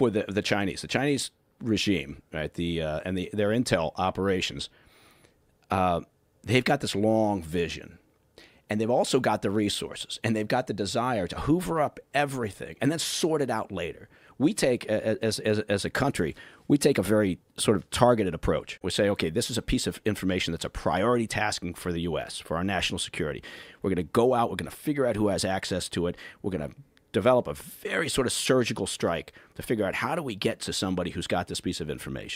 for the the Chinese. The Chinese regime, right? The uh, and the their intel operations. Uh, they've got this long vision, and they've also got the resources, and they've got the desire to hoover up everything and then sort it out later. We take as as as a country, we take a very sort of targeted approach. We say, okay, this is a piece of information that's a priority tasking for the U.S. for our national security. We're going to go out. We're going to figure out who has access to it. We're going to develop a very sort of surgical strike to figure out how do we get to somebody who's got this piece of information.